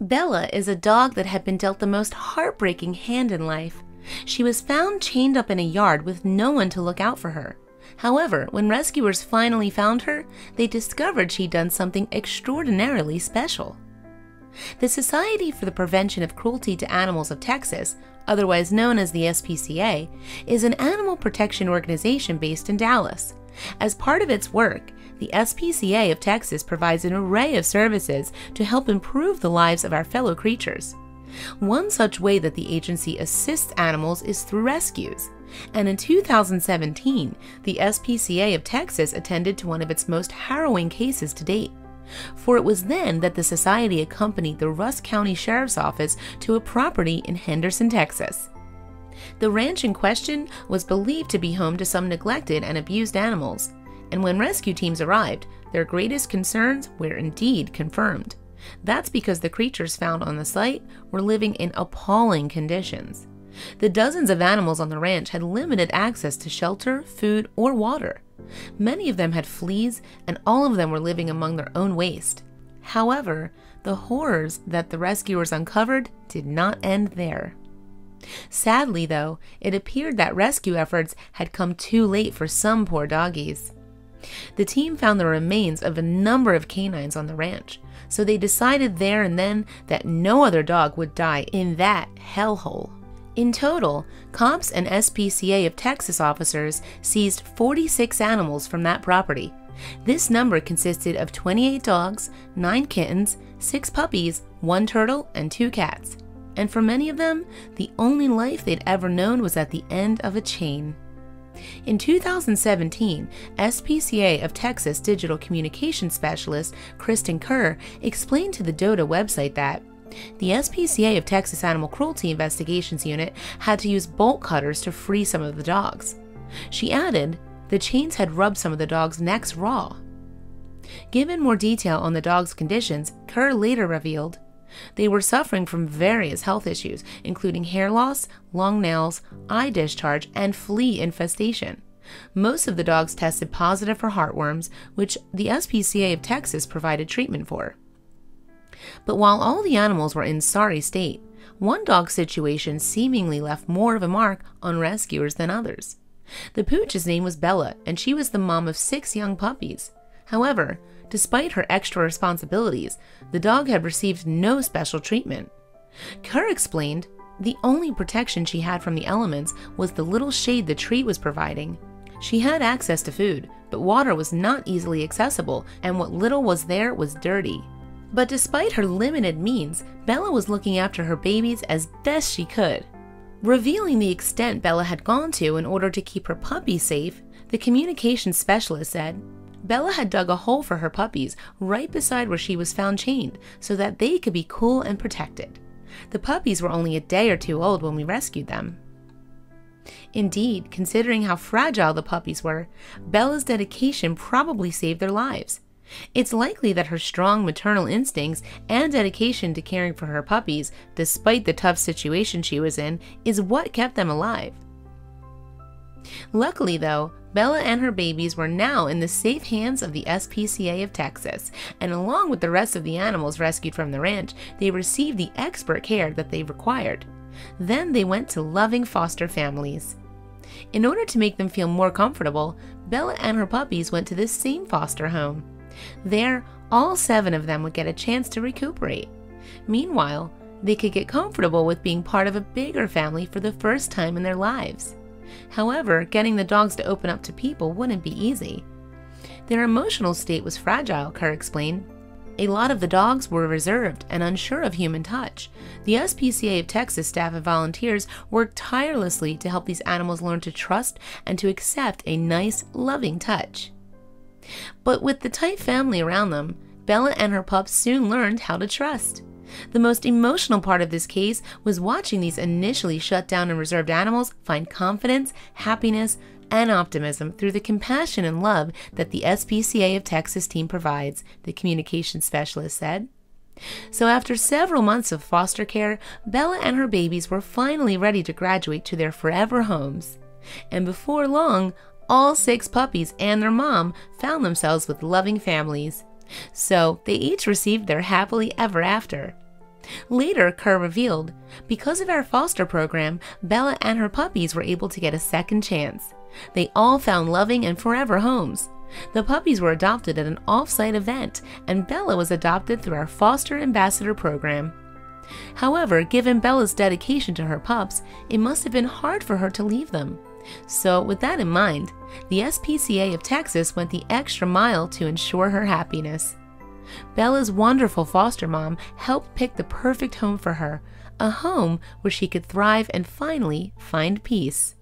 Bella is a dog that had been dealt the most heartbreaking hand in life. She was found chained up in a yard with no one to look out for her. However, when rescuers finally found her, they discovered she'd done something extraordinarily special. The Society for the Prevention of Cruelty to Animals of Texas, otherwise known as the SPCA, is an animal protection organization based in Dallas. As part of its work, the SPCA of Texas provides an array of services to help improve the lives of our fellow creatures. One such way that the agency assists animals is through rescues. And in 2017, the SPCA of Texas attended to one of its most harrowing cases to date. For it was then that the Society accompanied the Rusk County Sheriff's Office to a property in Henderson, Texas. The ranch in question was believed to be home to some neglected and abused animals, and when rescue teams arrived, their greatest concerns were indeed confirmed. That's because the creatures found on the site were living in appalling conditions. The dozens of animals on the ranch had limited access to shelter, food, or water. Many of them had fleas, and all of them were living among their own waste. However, the horrors that the rescuers uncovered did not end there. Sadly, though, it appeared that rescue efforts had come too late for some poor doggies. The team found the remains of a number of canines on the ranch, so they decided there and then that no other dog would die in that hellhole. In total, cops and SPCA of Texas officers seized 46 animals from that property. This number consisted of 28 dogs, 9 kittens, 6 puppies, 1 turtle, and 2 cats. And for many of them, the only life they'd ever known was at the end of a chain. In 2017, SPCA of Texas digital communication specialist Kristen Kerr explained to the Dodo website that the SPCA of Texas Animal Cruelty Investigations Unit had to use bolt cutters to free some of the dogs. She added, the chains had rubbed some of the dogs' necks raw. Given more detail on the dogs' conditions, Kerr later revealed they were suffering from various health issues, including hair loss, long nails, eye discharge, and flea infestation. Most of the dogs tested positive for heartworms, which the SPCA of Texas provided treatment for. But while all the animals were in sorry state, one dog's situation seemingly left more of a mark on rescuers than others. The pooch's name was Bella, and she was the mom of six young puppies. However, despite her extra responsibilities, the dog had received no special treatment. Kerr explained the only protection she had from the elements was the little shade the tree was providing. She had access to food, but water was not easily accessible, and what little was there was dirty. But despite her limited means, Bella was looking after her babies as best she could. Revealing the extent Bella had gone to in order to keep her puppies safe, the communications specialist said, Bella had dug a hole for her puppies right beside where she was found chained so that they could be cool and protected. The puppies were only a day or two old when we rescued them. Indeed, considering how fragile the puppies were, Bella's dedication probably saved their lives. It's likely that her strong maternal instincts and dedication to caring for her puppies, despite the tough situation she was in, is what kept them alive. Luckily, though, Bella and her babies were now in the safe hands of the SPCA of Texas, and along with the rest of the animals rescued from the ranch, they received the expert care that they required. Then they went to loving foster families. In order to make them feel more comfortable, Bella and her puppies went to this same foster home. There, all seven of them would get a chance to recuperate. Meanwhile, they could get comfortable with being part of a bigger family for the first time in their lives. However, getting the dogs to open up to people wouldn't be easy. Their emotional state was fragile, Kerr explained. A lot of the dogs were reserved and unsure of human touch. The SPCA of Texas staff and volunteers worked tirelessly to help these animals learn to trust and to accept a nice, loving touch. But with the tight family around them, Bella and her pups soon learned how to trust. The most emotional part of this case was watching these initially shut down and reserved animals find confidence, happiness, and optimism through the compassion and love that the SPCA of Texas team provides, the communication specialist said. So, after several months of foster care, Bella and her babies were finally ready to graduate to their forever homes. And before long, all six puppies and their mom found themselves with loving families. So they each received their happily ever after. Later, Kerr revealed, because of our foster program, Bella and her puppies were able to get a second chance. They all found loving and forever homes. The puppies were adopted at an off-site event, and Bella was adopted through our foster ambassador program. However, given Bella's dedication to her pups, it must have been hard for her to leave them. So, with that in mind, the SPCA of Texas went the extra mile to ensure her happiness. Bella's wonderful foster mom helped pick the perfect home for her, a home where she could thrive and finally find peace.